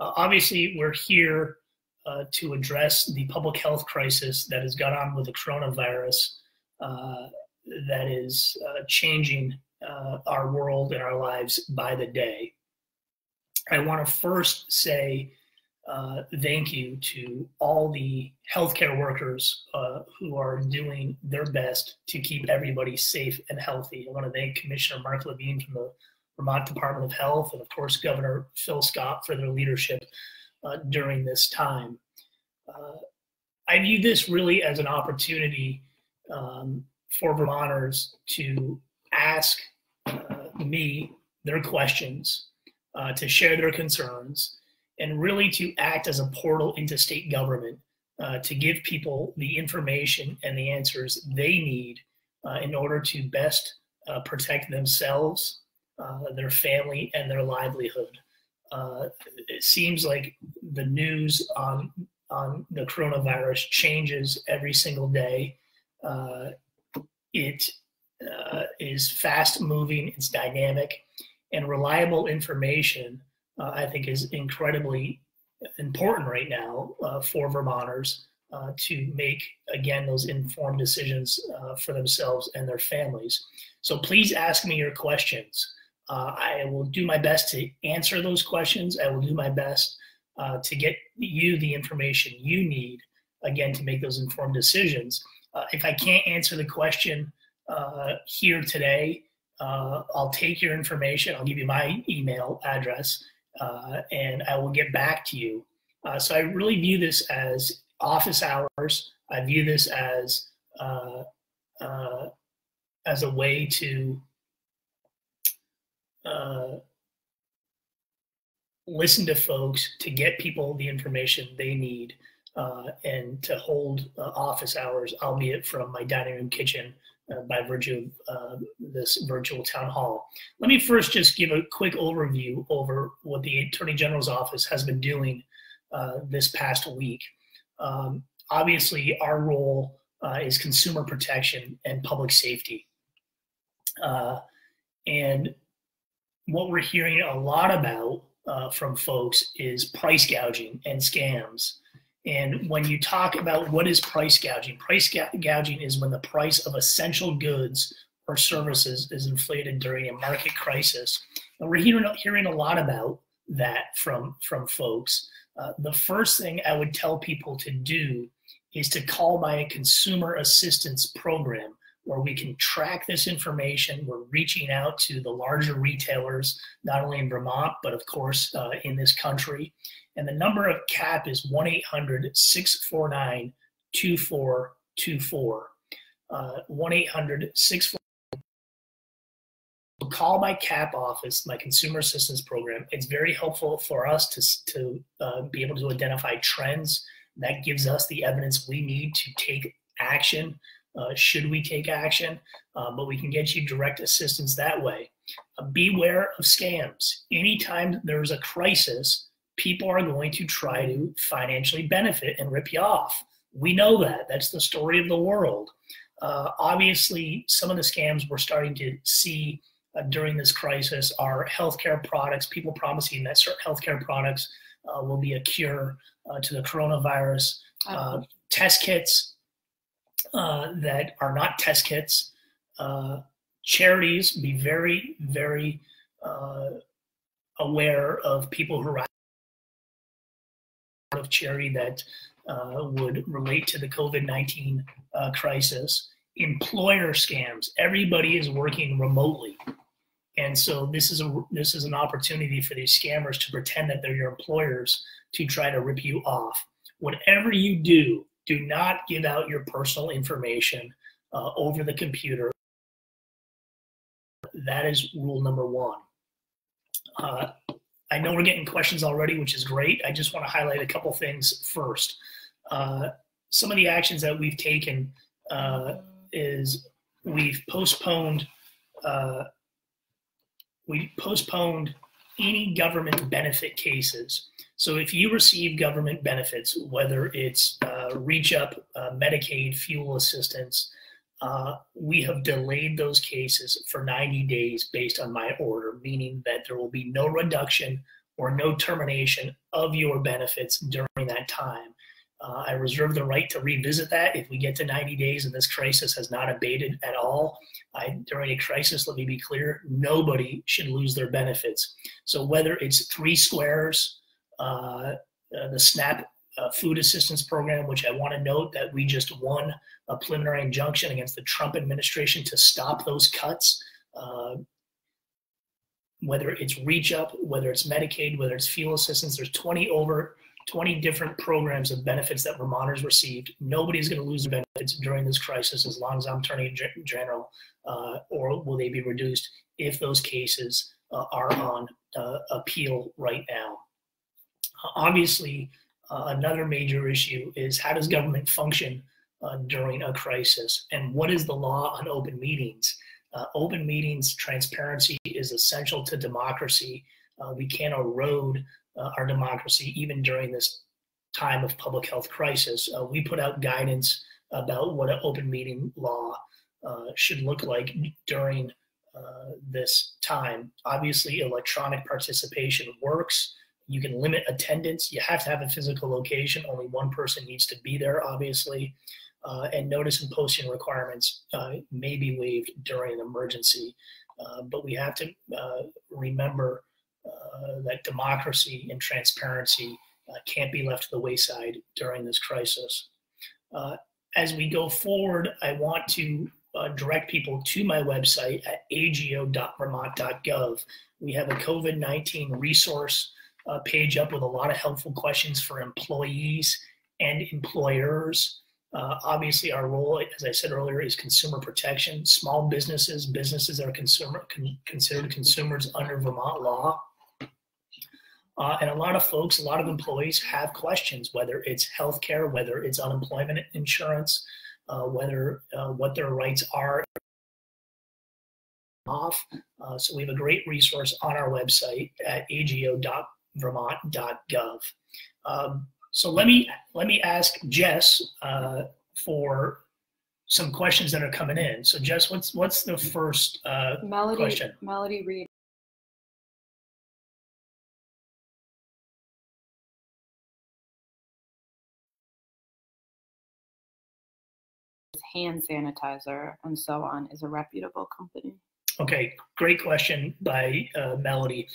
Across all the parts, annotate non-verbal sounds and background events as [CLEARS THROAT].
Uh, obviously, we're here uh, to address the public health crisis that has gone on with the coronavirus uh, that is uh, changing uh, our world and our lives by the day. I want to first say uh, thank you to all the healthcare workers who are doing their best to keep everybody safe and healthy. I want to thank Commissioner Mark Levine from the Vermont Department of Health and, of course, Governor Phil Scott for their leadership uh, during this time. Uh, I view this really as an opportunity um, for Vermonters to ask uh, me their questions, uh, to share their concerns, and really to act as a portal into state government uh, to give people the information and the answers they need uh, in order to best protect themselves, uh, their family, and their livelihood. it seems like the news on on the coronavirus changes every single day. it uh, is fast moving, it's dynamic, and reliable information, uh, I think, is incredibly important right now uh, for Vermonters uh, to make, again, those informed decisions uh, for themselves and their families. So please ask me your questions. Uh, I will do my best to answer those questions. I will do my best to get you the information you need, again, to make those informed decisions. if I can't answer the question, uh, here today. Uh, I'll take your information. I'll give you my email address, uh, and I will get back to you. Uh, so I really view this as office hours. I view this as uh, uh, as a way to listen to folks to get people the information they need and to hold office hours, albeit from my dining room kitchen uh, by virtue of uh, this virtual town hall. Let me first just give a quick overview over what the Attorney General's office has been doing uh, this past week. Um, obviously, our role uh, is consumer protection and public safety. Uh, and what we're hearing a lot about uh, from folks is price gouging and scams. And when you talk about what is price gouging, price gouging is when the price of essential goods or services is inflated during a market crisis. And we're hearing, hearing a lot about that from, from folks. Uh, the first thing I would tell people to do is to call my consumer assistance program where we can track this information. We're reaching out to the larger retailers, not only in Vermont, but of course uh, in this country. And the number of CAP is 1 800 649 2424. Uh, 1 800 649 call my CAP office, my consumer assistance program. It's very helpful for us to, to uh, be able to identify trends. That gives us the evidence we need to take action uh, should we take action, uh, but we can get you direct assistance that way. Uh, beware of scams. Anytime there's a crisis, people are going to try to financially benefit and rip you off. We know that. That's the story of the world. Uh, obviously, some of the scams we're starting to see uh, during this crisis are healthcare products, people promising that certain healthcare products uh, will be a cure to the coronavirus. test kits, uh, that are not test kits. Uh, charities be very, very uh, aware of people who are out of charity that uh, would relate to the COVID 19 uh, crisis. Employer scams. Everybody is working remotely. And so this is a this is an opportunity for these scammers to pretend that they're your employers to try to rip you off. Whatever you do, do not give out your personal information uh, over the computer. That is rule number one. Uh, I know we're getting questions already, which is great. I just want to highlight a couple things first. Uh, some of the actions that we've taken uh, is we've postponed uh, we postponed any government benefit cases. So if you receive government benefits, whether it's uh, reach up, uh, Medicaid, fuel assistance, uh, we have delayed those cases for 90 days based on my order, meaning that there will be no reduction or no termination of your benefits during that time. Uh, I reserve the right to revisit that if we get to 90 days and this crisis has not abated at all. I, during a crisis, let me be clear, nobody should lose their benefits. So whether it's three squares, uh, uh, the SNAP uh, food assistance program, which I want to note that we just won a preliminary injunction against the Trump administration to stop those cuts. Uh, whether it's Reach Up, whether it's Medicaid, whether it's fuel assistance, there's 20 over 20 different programs of benefits that Vermonters received. Nobody's going to lose benefits during this crisis as long as I'm Attorney General, uh, or will they be reduced if those cases uh, are on uh, appeal right now? obviously, another major issue is how does government function uh, during a crisis, and what is the law on open meetings? Uh, open meetings transparency is essential to democracy. Uh, we can't erode uh, our democracy even during this time of public health crisis. Uh, we put out guidance about what an open meeting law should look like during this time. Obviously, electronic participation works. You can limit attendance. You have to have a physical location. Only one person needs to be there, obviously. Uh, and notice and posting requirements uh, may be waived during an emergency. Uh, but we have to uh, remember uh, that democracy and transparency uh, can't be left to the wayside during this crisis. as we go forward, I want to direct people to my website at ago.vermont.gov. We have a COVID 19 resource uh, page up with a lot of helpful questions for employees and employers. Uh, obviously, our role, as I said earlier, is consumer protection. Small businesses, businesses that are consumer con- considered consumers under Vermont law. Uh, and a lot of folks, a lot of employees have questions, whether it's healthcare, whether it's unemployment insurance, uh, whether uh, what their rights are off. Uh, so we have a great resource on our website at ago.com vermont.gov. Um, so let me let me ask Jess uh, for some questions that are coming in. So Jess, what's what's the first uh, Melody, question? Melody Reed. hand sanitizer and so on is a reputable company? Okay, great question by uh, Melody.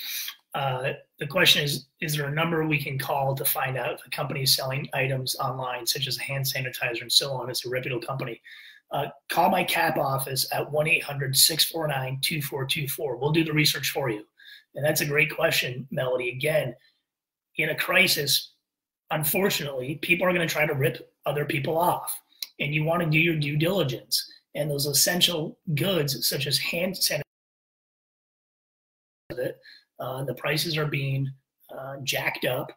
Uh, the question is, is there a number we can call to find out if a company is selling items online, such as hand sanitizer and so on, it's a reputable company? Uh, call my CAP office at 1-800-649-2424. We'll do the research for you. And that's a great question, Melody. Again, in a crisis, unfortunately, people are going to try to rip other people off. And you want to do your due diligence. And those essential goods, such as hand sanitizer, uh, the prices are being uh, jacked up.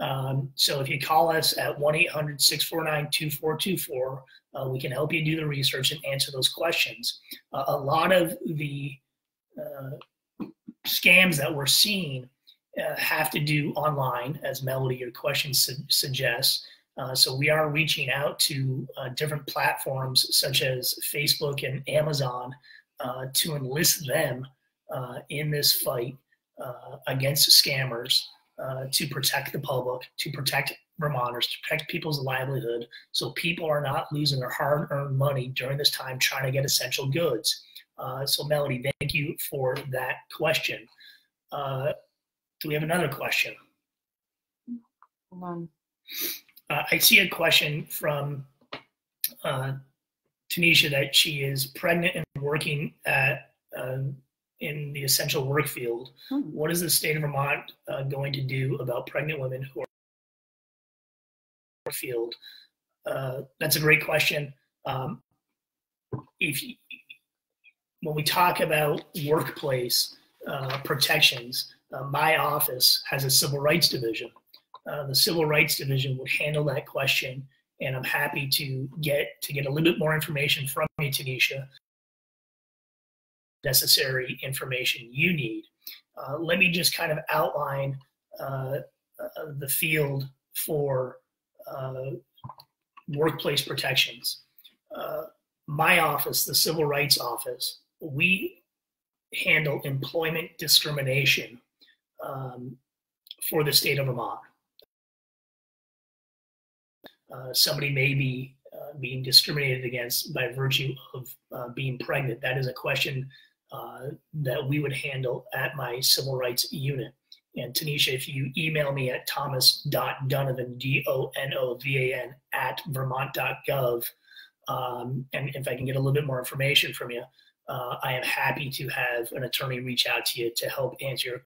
Um, so if you call us at 1-800-649-2424, uh, we can help you do the research and answer those questions. Uh, a lot of the uh, scams that we're seeing uh, have to do online, as Melody, your question su- suggests. so we are reaching out to different platforms such as Facebook and Amazon to enlist them in this fight uh, against scammers uh, to protect the public, to protect Vermonters, to protect people's livelihood, so people are not losing their hard-earned money during this time trying to get essential goods. Uh, so, Melody, thank you for that question. Uh, do we have another question? None. Uh, I see a question from uh, Tanisha that she is pregnant and working at in the essential work field. Hmm. What is the state of Vermont uh, going to do about pregnant women who are in the field? Uh, that's a great question. Um, if you, when we talk about workplace uh, protections, uh, my office has a civil rights division. Uh, the civil rights division would handle that question, and I'm happy to get to get a little bit more information from you, Tanisha, necessary information you need. Uh, let me just kind of outline uh, uh, the field for uh, workplace protections. Uh, my office, the Civil Rights Office, we handle employment discrimination um, for the state of Vermont. Uh, somebody may be uh, being discriminated against by virtue of uh, being pregnant. That is a question uh, that we would handle at my civil rights unit. And Tanisha, if you email me at thomas.donovan, D-O-N-O-V-A-N, at vermont.gov, um, and if I can get a little bit more information from you, uh, I am happy to have an attorney reach out to you to help answer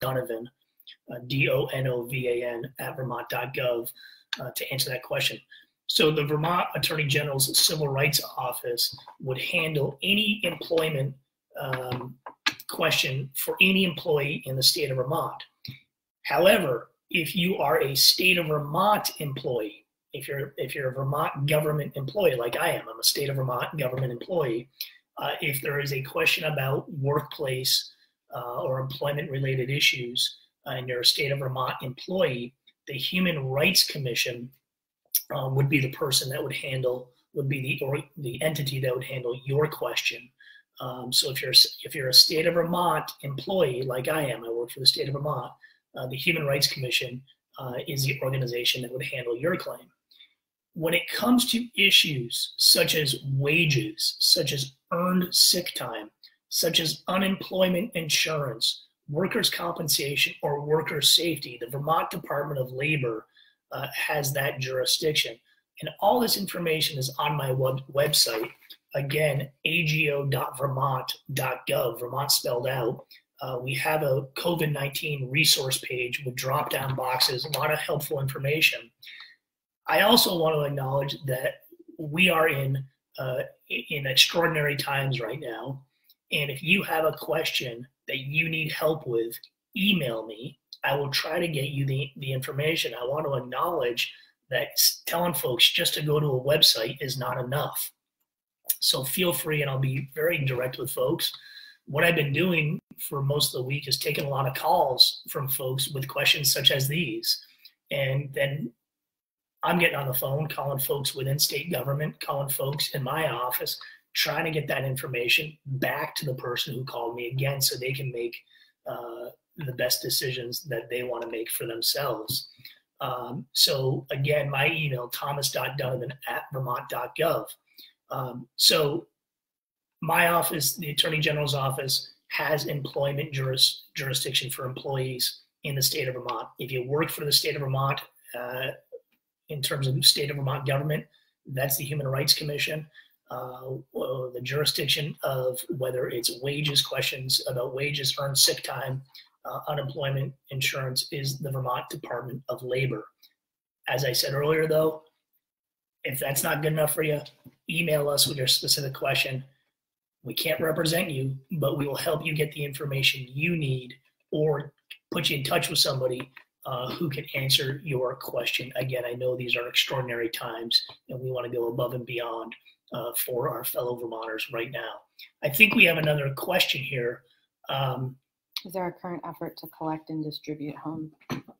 Donovan, uh, D-O-N-O-V-A-N, at vermont.gov uh, to answer that question. So the Vermont Attorney General's Civil Rights Office would handle any employment um, question for any employee in the state of Vermont. However, if you are a state of Vermont employee, if you're if you're a Vermont government employee like I am, I'm a state of Vermont government employee. Uh, if there is a question about workplace uh, or employment related issues uh, and you're a state of Vermont employee, the Human Rights Commission uh, would be the person that would handle would be the or the entity that would handle your question. Um, so if you're if you're a state of Vermont employee like I am, I work for the state of Vermont. Uh, the Human Rights Commission uh, is the organization that would handle your claim. When it comes to issues such as wages, such as earned sick time, such as unemployment insurance, workers' compensation, or worker safety, the Vermont Department of Labor uh, has that jurisdiction. And all this information is on my web- website. Again, ago.vermont.gov, Vermont spelled out. Uh, we have a COVID 19 resource page with drop down boxes, a lot of helpful information. I also want to acknowledge that we are in, uh, in extraordinary times right now. And if you have a question that you need help with, email me. I will try to get you the, the information. I want to acknowledge that telling folks just to go to a website is not enough. So feel free, and I'll be very direct with folks. What I've been doing for most of the week is taking a lot of calls from folks with questions such as these. And then I'm getting on the phone, calling folks within state government, calling folks in my office, trying to get that information back to the person who called me again so they can make uh, the best decisions that they want to make for themselves. Um, so again, my email, thomas.donovan at vermont.gov. Um, so my office, the Attorney General's office, has employment juris, jurisdiction for employees in the state of Vermont. If you work for the state of Vermont, uh, in terms of state of Vermont government, that's the Human Rights Commission. Uh, the jurisdiction of whether it's wages questions about wages, earned sick time, uh, unemployment insurance is the Vermont Department of Labor. As I said earlier, though, if that's not good enough for you, email us with your specific question. We can't represent you, but we will help you get the information you need or put you in touch with somebody uh, who can answer your question. Again, I know these are extraordinary times and we want to go above and beyond uh, for our fellow Vermonters right now. I think we have another question here. Um, Is there a current effort to collect and distribute home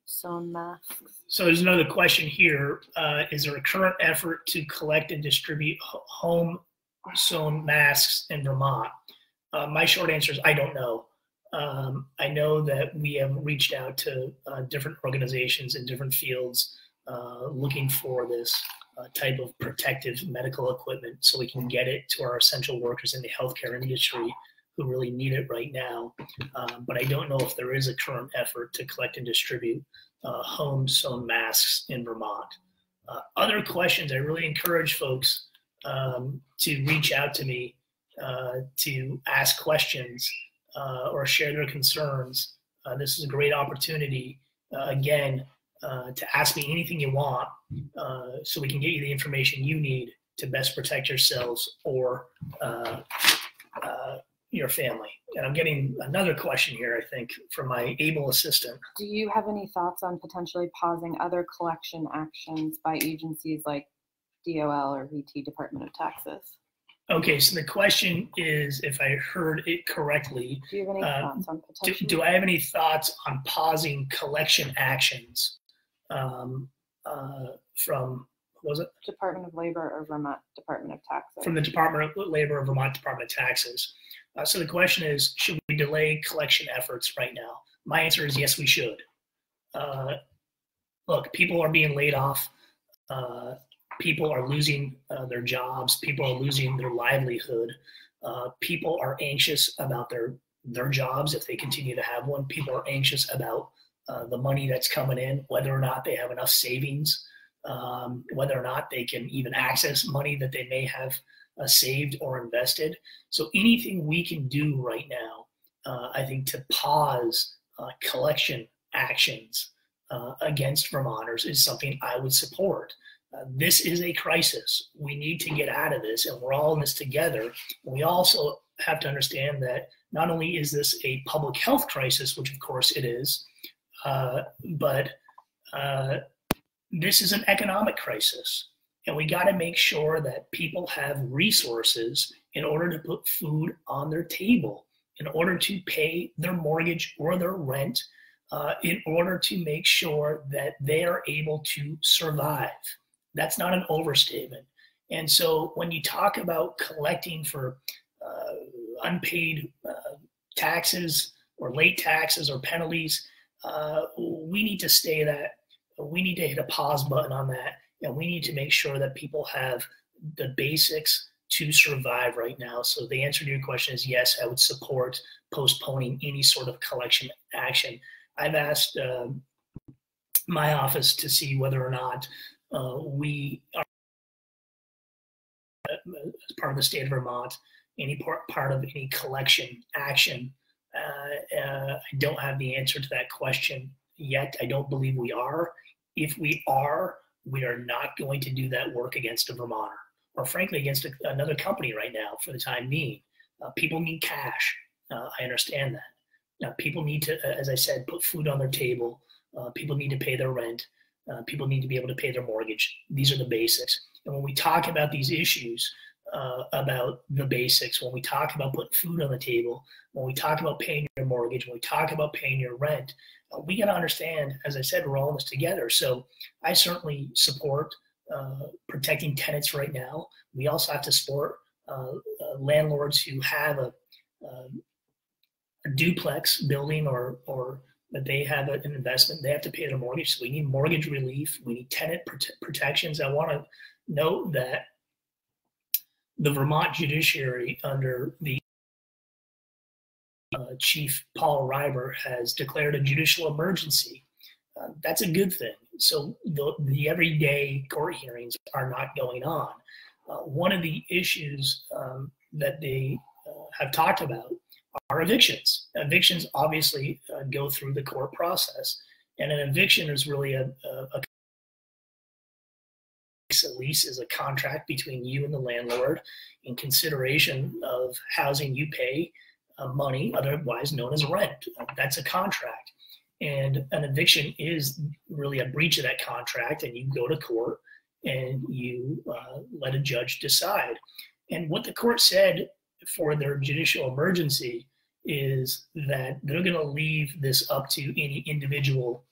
sewn masks? So there's another question here. Uh, is there a current effort to collect and distribute home sewn masks in Vermont? Uh, my short answer is I don't know. Um, I know that we have reached out to uh, different organizations in different fields uh, looking for this uh, type of protective medical equipment so we can get it to our essential workers in the healthcare industry who really need it right now. Um, but I don't know if there is a current effort to collect and distribute uh, home sewn masks in Vermont. Uh, other questions, I really encourage folks um, to reach out to me uh, to ask questions uh, or share their concerns. Uh, this is a great opportunity, uh, again, to ask me anything you want so we can get you the information you need to best protect yourselves or your family. And I'm getting another question here, I think, from my able assistant. Do you have any thoughts on potentially pausing other collection actions by agencies like DOL or VT Department of Taxes? Okay, so the question is, if I heard it correctly, do you have any thoughts on potentially? Do, do, I have any thoughts on pausing collection actions um, uh, from was it Department of Labor or Vermont Department of Taxes? From the Department of Labor or Vermont Department of Taxes. Uh, so the question is, should we delay collection efforts right now? My answer is yes, we should. Uh, look, people are being laid off. Uh, people are losing uh, their jobs. People are losing their livelihood. Uh, people are anxious about their their jobs if they continue to have one. People are anxious about uh, the money that's coming in, whether or not they have enough savings, um, whether or not they can even access money that they may have uh, saved or invested. So anything we can do right now, uh, I think, to pause collection actions uh, against Vermonters is something I would support. Uh, this is a crisis. We need to get out of this, and we're all in this together. We also have to understand that not only is this a public health crisis, which of course it is, uh, but uh, this is an economic crisis. And we got to make sure that people have resources in order to put food on their table, in order to pay their mortgage or their rent, uh, in order to make sure that they are able to survive. That's not an overstatement. And so when you talk about collecting for uh, unpaid uh, taxes or late taxes or penalties, uh, we need to stay that. We need to hit a pause button on that. And we need to make sure that people have the basics to survive right now. So the answer to your question is yes, I would support postponing any sort of collection action. I've asked uh, my office to see whether or not uh, we are, as part of the state of Vermont, any part, part of any collection action. Uh, uh, I don't have the answer to that question yet. I don't believe we are. If we are, we are not going to do that work against a Vermonter or frankly against a, another company right now for the time being. Uh, people need cash. Uh, I understand that. Now, people need to, as I said, put food on their table. Uh, people need to pay their rent. Uh, people need to be able to pay their mortgage. These are the basics. And when we talk about these issues, uh, about the basics, when we talk about putting food on the table, when we talk about paying your mortgage, when we talk about paying your rent, uh, we got to understand, as I said, we're all in this together. So I certainly support uh, protecting tenants right now. We also have to support uh, uh, landlords who have a, um, a duplex building or or that they have an investment, they have to pay their mortgage. So we need mortgage relief. We need tenant prote- protections. I want to note that the Vermont judiciary under the uh, Chief Paul Reiber has declared a judicial emergency. Uh, that's a good thing. So the, the, everyday court hearings are not going on. Uh, one of the issues um, that they uh, have talked about are evictions. Evictions obviously uh, go through the court process, and an eviction is really a, a, a a lease is a contract between you and the landlord in consideration of housing you pay uh, money, otherwise known as rent. That's a contract. And an eviction is really a breach of that contract, and you go to court and you uh, let a judge decide. And what the court said for their judicial emergency is that they're going to leave this up to any individual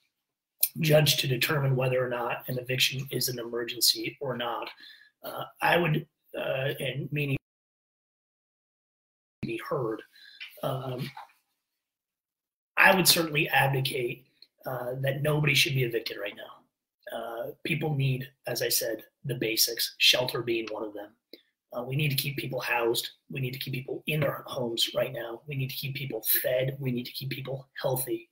judge to determine whether or not an eviction is an emergency or not. Uh, I would, uh, and meaning be heard. Um, I would certainly advocate uh, that nobody should be evicted right now. Uh, people need, as I said, the basics, shelter being one of them. Uh, we need to keep people housed. We need to keep people in their homes right now. We need to keep people fed. We need to keep people healthy.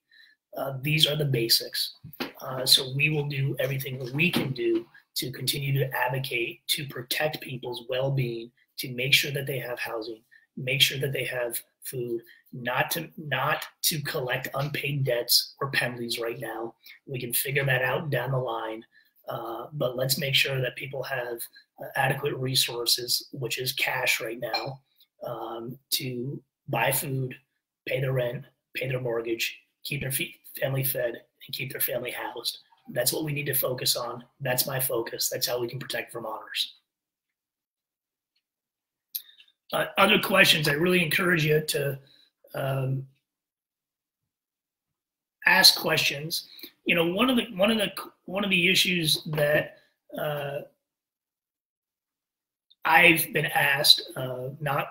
Uh, these are the basics. Uh, so we will do everything that we can do to continue to advocate to protect people's well-being, to make sure that they have housing, make sure that they have food, not to not to collect unpaid debts or penalties right now. We can figure that out down the line. Uh, but let's make sure that people have uh, adequate resources, which is cash right now, um, to buy food, pay their rent, pay their mortgage, keep their family fed, and keep their family housed. That's what we need to focus on. That's my focus. That's how we can protect Vermonters. Uh, other questions, I really encourage you to um, ask questions. You know, one of the one of the one of the issues that uh, I've been asked, uh, not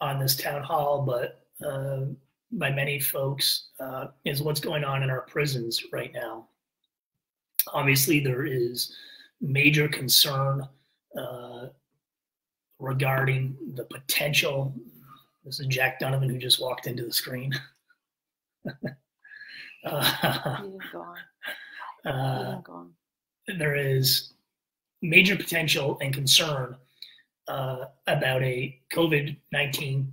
on this town hall, but uh, by many folks uh, is what's going on in our prisons right now. Obviously, there is major concern uh, regarding the potential. This is Jack Donovan who just walked into the screen. [LAUGHS] uh, [LAUGHS] uh, there is major potential and concern uh, about a COVID 19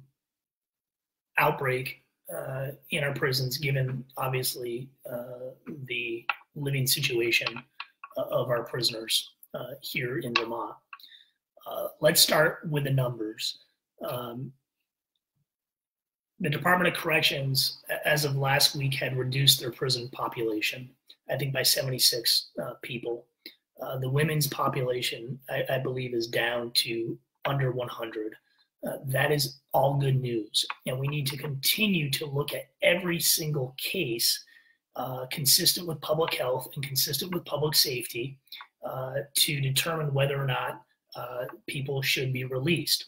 outbreak uh, in our prisons, given obviously uh, the living situation uh, of our prisoners uh, here in Vermont. Uh, let's start with the numbers. Um, the Department of Corrections, as of last week, had reduced their prison population, I think by 76 people. the women's population, I, I believe, is down to under 100. Uh, that is all good news. And we need to continue to look at every single case uh, consistent with public health and consistent with public safety uh, to determine whether or not uh, people should be released.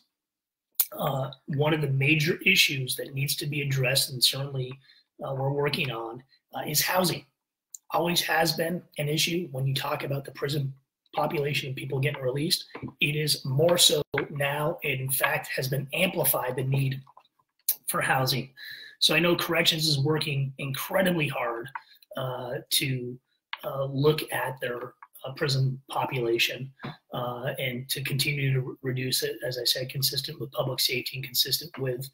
Uh, one of the major issues that needs to be addressed, and certainly we're working on, is housing. Always has been an issue when you talk about the prison population of people getting released. It is more so now, in fact has been amplified the need for housing. So I know corrections is working incredibly hard uh, to uh, look at their uh, prison population uh, and to continue to reduce it, as I said, consistent with public safety and consistent with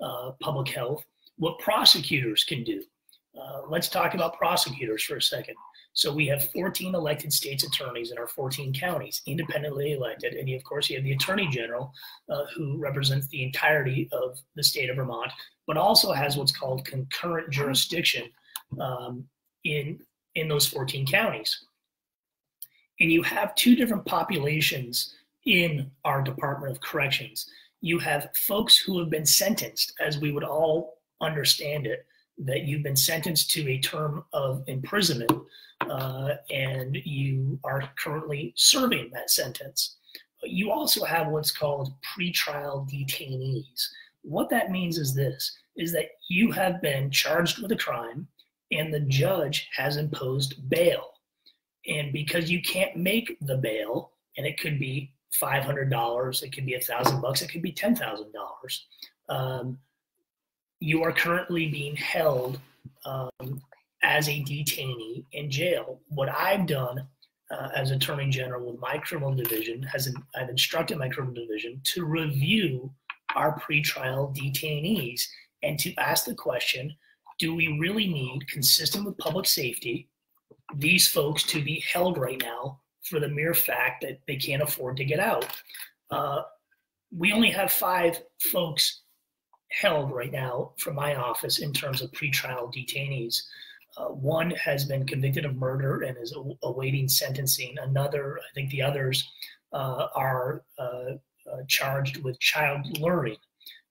uh, public health. What prosecutors can do. Uh, let's talk about prosecutors for a second. So we have 14 elected states attorneys in our 14 counties, independently elected. And of course, you have the attorney general, uh, who represents the entirety of the state of Vermont, but also has what's called concurrent jurisdiction um, in, in those 14 counties. And you have two different populations in our Department of Corrections. You have folks who have been sentenced, as we would all understand it, that you've been sentenced to a term of imprisonment uh, and you are currently serving that sentence. You also have what's called pretrial detainees. What that means is this, is that you have been charged with a crime and the judge has imposed bail. And because you can't make the bail, and it could be $500, it could be a thousand bucks, it could be $10,000. Um, you are currently being held um, as a detainee in jail. What I've done uh, as Attorney General with my criminal division has I've instructed my criminal division to review our pretrial detainees and to ask the question: Do we really need, consistent with public safety, these folks to be held right now for the mere fact that they can't afford to get out? Uh, we only have five folks held right now from my office in terms of pretrial detainees. Uh, one has been convicted of murder and is awaiting sentencing. Another, I think the others uh, are uh, uh charged with child luring.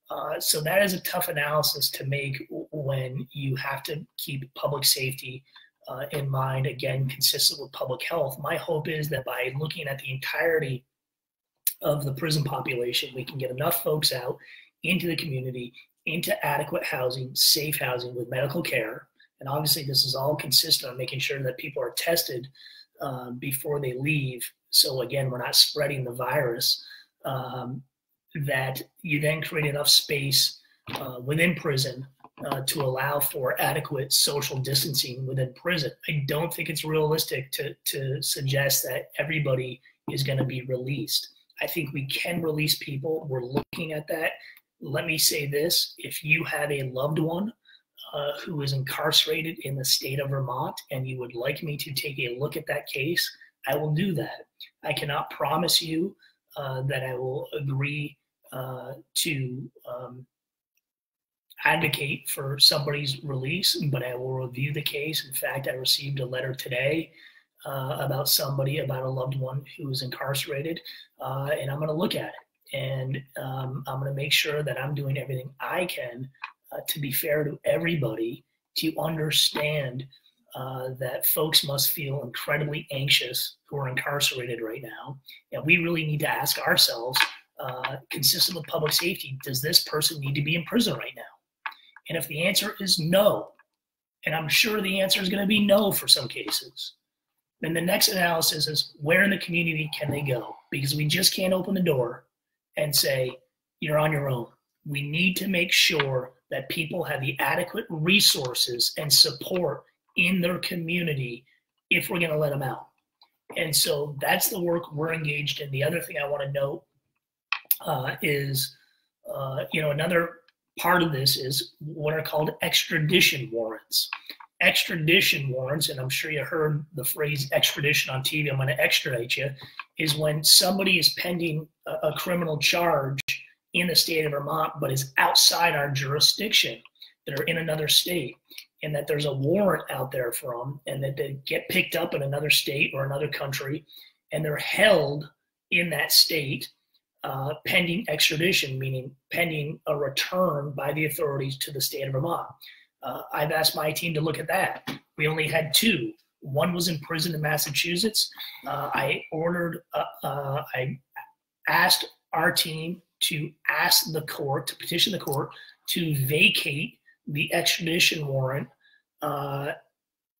Uh, so that is a tough analysis to make when you have to keep public safety uh, in mind, again, consistent with public health. My hope is that by looking at the entirety of the prison population, we can get enough folks out into the community, into adequate housing, safe housing with medical care, and obviously, this is all consistent on making sure that people are tested um, before they leave. So again, we're not spreading the virus. Um, that you then create enough space uh, within prison uh, to allow for adequate social distancing within prison. I don't think it's realistic to, to suggest that everybody is going to be released. I think we can release people. We're looking at that. Let me say this if you have a loved one uh, who is incarcerated in the state of Vermont and you would like me to take a look at that case, I will do that. I cannot promise you uh, that I will agree uh, to um, advocate for somebody's release, but I will review the case. In fact, I received a letter today uh, about somebody, about a loved one who is incarcerated, uh, and I'm going to look at it. And um, I'm going to make sure that I'm doing everything I can uh, to be fair to everybody, to understand uh, that folks must feel incredibly anxious who are incarcerated right now. And we really need to ask ourselves, uh, consistent with public safety, does this person need to be in prison right now? And if the answer is no, and I'm sure the answer is going to be no for some cases, then the next analysis is where in the community can they go? Because we just can't open the door and say, you're on your own. We need to make sure that people have the adequate resources and support in their community if we're going to let them out. And so that's the work we're engaged in. The other thing I want to note uh, is, uh, you know, another part of this is what are called extradition warrants. Extradition warrants, and I'm sure you heard the phrase extradition on TV, I'm going to extradite you, is when somebody is pending a, a criminal charge in the state of Vermont, but is outside our jurisdiction, that are in another state, and that there's a warrant out there for them, and that they get picked up in another state or another country, and they're held in that state uh, pending extradition, meaning pending a return by the authorities to the state of Vermont. Uh, I've asked my team to look at that. We only had two. One was in prison in Massachusetts. Uh, I ordered, uh, uh, I asked our team to ask the court, to petition the court to vacate the extradition warrant, uh,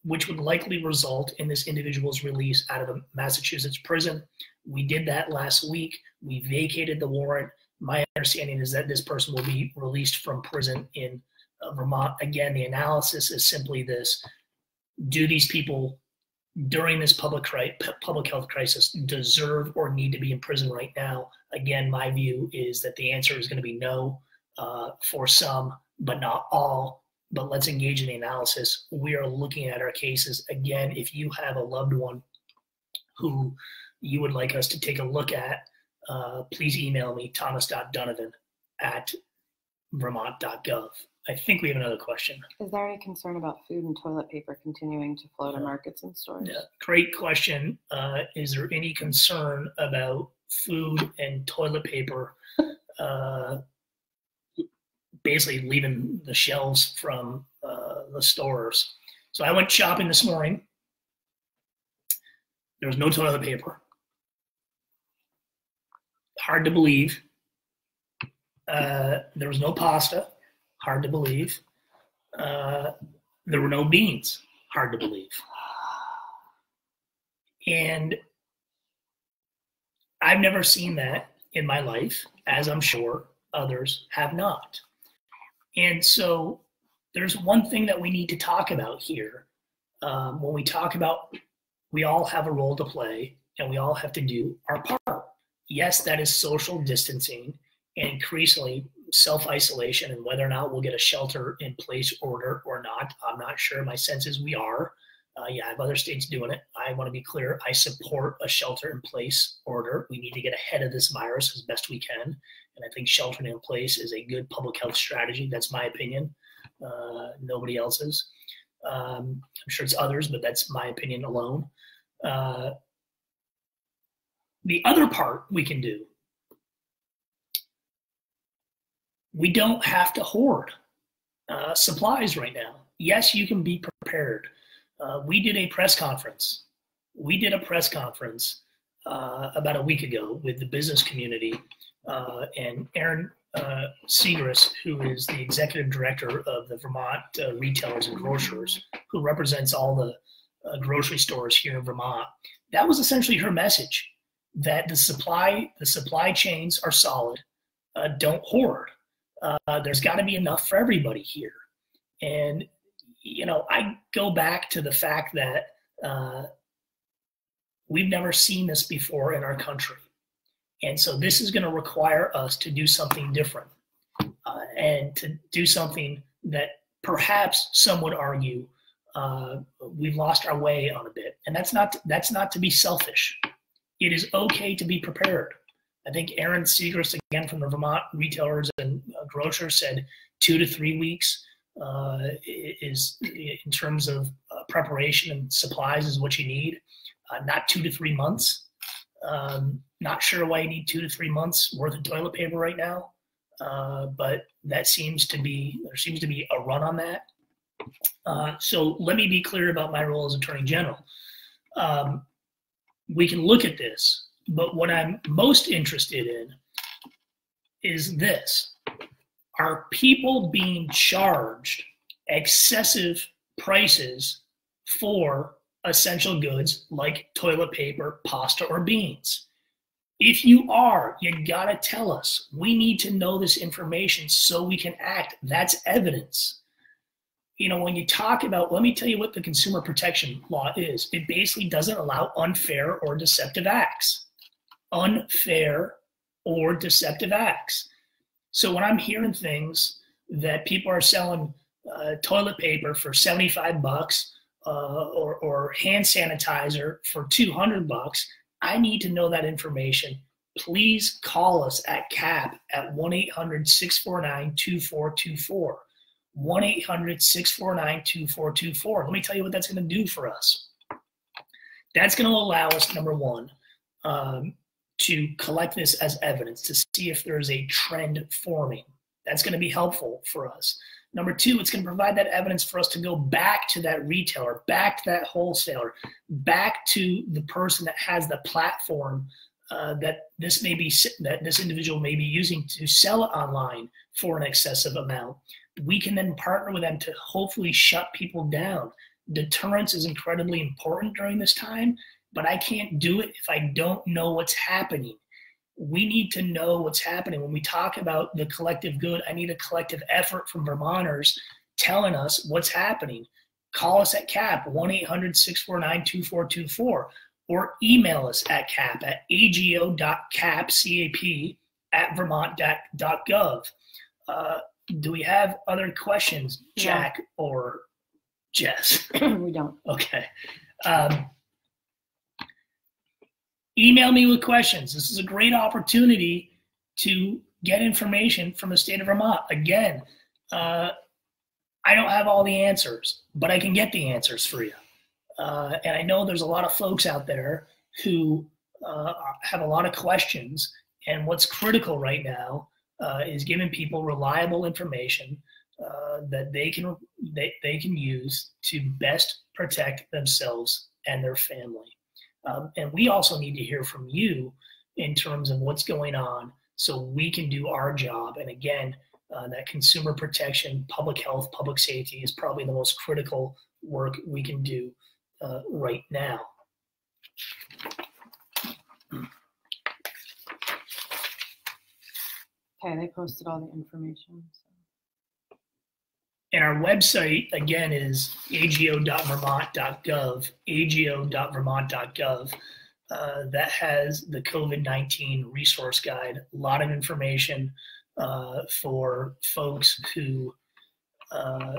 which would likely result in this individual's release out of a Massachusetts prison. We did that last week. We vacated the warrant. My understanding is that this person will be released from prison in uh, Vermont. Again, the analysis is simply this Do these people during this public, public health crisis deserve or need to be in prison right now? Again, my view is that the answer is going to be no uh, for some, but not all. But let's engage in the analysis. We are looking at our cases. Again, if you have a loved one who you would like us to take a look at, uh, please email me, thomas.donovan at vermont.gov. I think we have another question. Is there any concern about food and toilet paper continuing to flow to markets and stores? Yeah, great question. Uh, is there any concern about food and toilet paper [LAUGHS] uh, basically leaving the shelves from uh, the stores? So I went shopping this morning. There was no toilet paper hard to believe. Uh, there was no pasta, hard to believe. Uh, there were no beans, hard to believe. And I've never seen that in my life, as I'm sure others have not. And so there's one thing that we need to talk about here. Um, when we talk about we all have a role to play and we all have to do our part yes, that is social distancing and increasingly self isolation, and whether or not we'll get a shelter in place order or not, I'm not sure. My sense is we are. Uh, yeah, I have other states doing it. I want to be clear. I support a shelter in place order. We need to get ahead of this virus as best we can. And I think sheltering in place is a good public health strategy. That's my opinion, uh, nobody else's. Um, I'm sure it's others, but that's my opinion alone. Uh, the other part we can do we don't have to hoard uh, supplies right now. Yes, you can be prepared. Uh, we did a press conference. We did a press conference uh, about a week ago with the business community, uh, and Erin uh, Sigrist, who is the executive director of the Vermont uh, Retailers and Grocers, who represents all the uh, grocery stores here in Vermont. That was essentially her message that the supply the supply chains are solid. Don't hoard. Uh, there's got to be enough for everybody here. And you know, I go back to the fact that uh, we've never seen this before in our country, and so this is going to require us to do something different uh, and to do something that perhaps some would argue uh, we've lost our way on a bit, and that's not that's not to be selfish it is okay to be prepared. I think Erin Sigrist, again from the Vermont Retailers and uh, Grocers, said two to three weeks uh, is in terms of uh, preparation and supplies is what you need, uh, not two to three months. Um, not sure why you need two to three months worth of toilet paper right now, uh, but that seems to be there seems to be a run on that. So let me be clear about my role as Attorney General. Um, we can look at this, but what I'm most interested in is this. are people being charged excessive prices for essential goods like toilet paper, pasta, or beans? If you are, you gotta tell us. We need to know this information so we can act. That's evidence. You know, when you talk about, let me tell you what the consumer protection law is. It basically doesn't allow unfair or deceptive acts. Unfair or deceptive acts. So when I'm hearing things that people are selling uh, toilet paper for 75 bucks uh, or, or hand sanitizer for 200 bucks, I need to know that information. Please call us at CAP at 1 800 649 2424. 1 800 649 2424. Let me tell you what that's going to do for us. That's going to allow us, number one, um, to collect this as evidence to see if there's a trend forming. That's going to be helpful for us. Number two, it's going to provide that evidence for us to go back to that retailer, back to that wholesaler, back to the person that has the platform uh, that this may be that this individual may be using to sell it online for an excessive amount. We can then partner with them to hopefully shut people down. Deterrence is incredibly important during this time, but I can't do it if I don't know what's happening we need to know what's happening. When we talk about the collective good, I need a collective effort from Vermonters telling us what's happening. Call us at CAP, 1 800 649 2424, or email us at CAP at ago.cap, C-A-P, at vermont.gov. Uh, do we have other questions, Jack yeah. or Jess? [CLEARS THROAT] we don't. Okay. Um, email me with questions. This is a great opportunity to get information from the state of Vermont. Again, uh, I don't have all the answers, but I can get the answers for you. Uh, and I know there's a lot of folks out there who uh, have a lot of questions. And what's critical right now uh, is giving people reliable information uh, that they can they, they can use to best protect themselves and their family. Um, and we also need to hear from you in terms of what's going on so we can do our job. And again, uh, that consumer protection, public health, public safety is probably the most critical work we can do uh, right now. Okay, they posted all the information. So. And our website, again, is ago.vermont.gov, ago.vermont.gov. Uh, that has the COVID 19 resource guide, a lot of information uh, for folks who uh,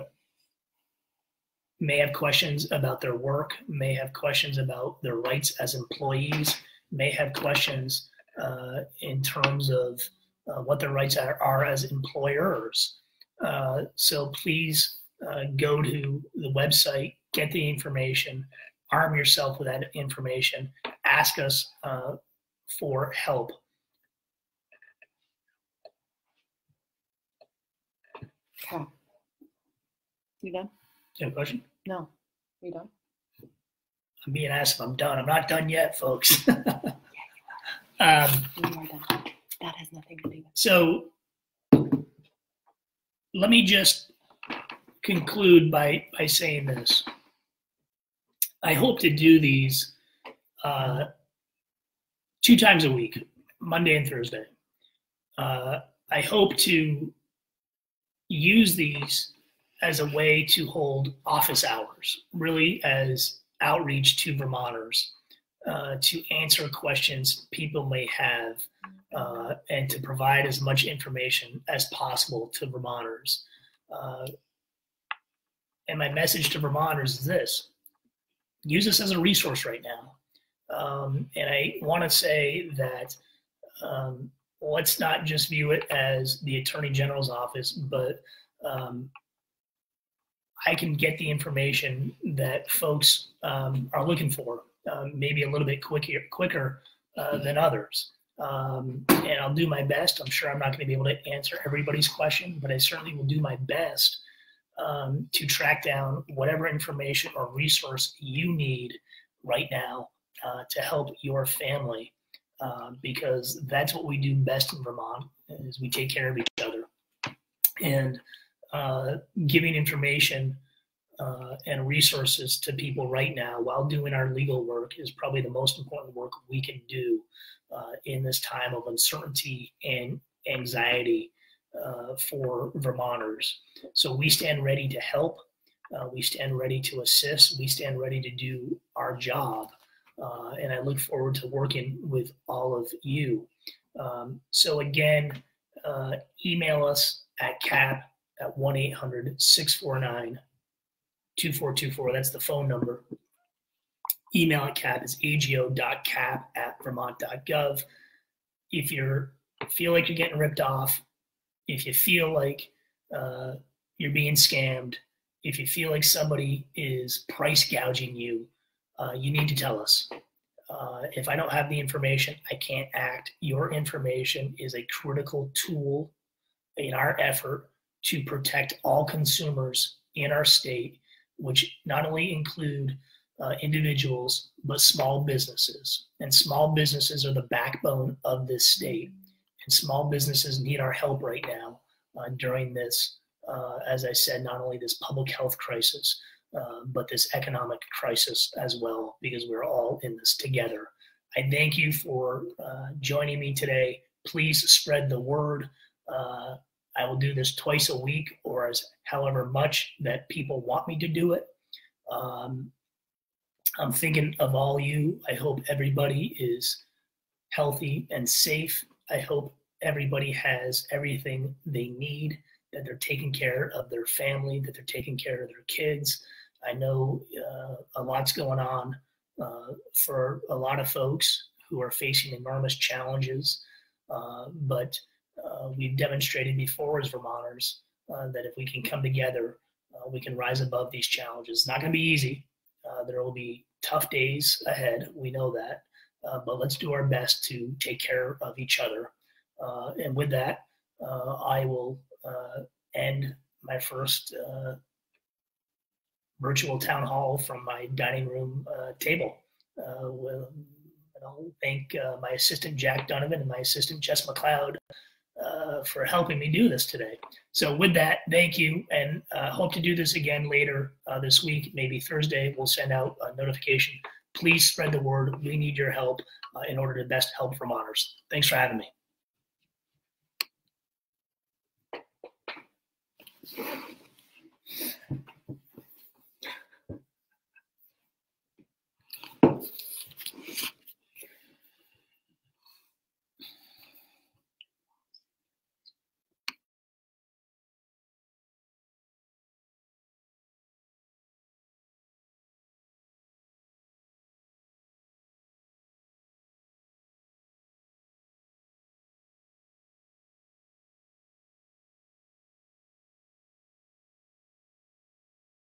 may have questions about their work, may have questions about their rights as employees, may have questions uh, in terms of uh, what their rights are, are as employers. Uh, so please uh, go to the website, get the information, arm yourself with that information, ask us uh, for help. Okay. You done? You have a question? No. You done? I'm being asked if I'm done. I'm not done yet, folks. [LAUGHS] yeah, you are. [LAUGHS] Um, you are done. That has nothing to do with it. So let me just conclude by, by saying this. I hope to do these uh, two times a week, Monday and Thursday. Uh, I hope to use these as a way to hold office hours, really as outreach to Vermonters, uh, to answer questions people may have uh, and to provide as much information as possible to Vermonters. Uh, and my message to Vermonters is this use this as a resource right now. Um, and I want to say that um, let's not just view it as the Attorney General's office, but um, I can get the information that folks um, are looking for, um, maybe a little bit quicker, quicker uh, than others. Um, and I'll do my best. I'm sure I'm not going to be able to answer everybody's question, but I certainly will do my best um, to track down whatever information or resource you need right now uh, to help your family, uh, because that's what we do best in Vermont is we take care of each other. and uh, giving information uh, and resources to people right now while doing our legal work is probably the most important work we can do uh, in this time of uncertainty and anxiety uh, for Vermonters. So we stand ready to help. Uh, we stand ready to assist. We stand ready to do our job. Uh, and I look forward to working with all of you. Um, so again, uh, email us at cap at 1 800 649 2424. That's the phone number. Email at cap is ago.cap at vermont.gov. If you feel like you're getting ripped off, if you feel like uh, you're being scammed, if you feel like somebody is price gouging you, uh, you need to tell us. Uh, if I don't have the information, I can't act. Your information is a critical tool in our effort to protect all consumers in our state, which not only include uh, individuals, but small businesses. And small businesses are the backbone of this state. And small businesses need our help right now uh, during this, uh, as I said, not only this public health crisis, uh, but this economic crisis as well, because we're all in this together. I thank you for uh, joining me today. Please spread the word. I will do this twice a week or as however much that people want me to do it. Um, I'm thinking of all you. I hope everybody is healthy and safe. I hope everybody has everything they need, that they're taking care of their family, that they're taking care of their kids. I know uh, a lot's going on uh, for a lot of folks who are facing enormous challenges, uh, but uh, we've demonstrated before as Vermonters uh, that if we can come together, uh, we can rise above these challenges. It's not going to be easy. there will be tough days ahead. We know that. Uh, but let's do our best to take care of each other. Uh, and with that, uh, I will uh, end my first uh, virtual town hall from my dining room uh, table. With, and I'll thank my assistant Jack Donovan and my assistant Jess McLeod uh, for helping me do this today. So with that, thank you, and uh, hope to do this again later uh, this week, maybe Thursday. We'll send out a notification. Please spread the word. We need your help uh, in order to best help Vermonters. Thanks for having me.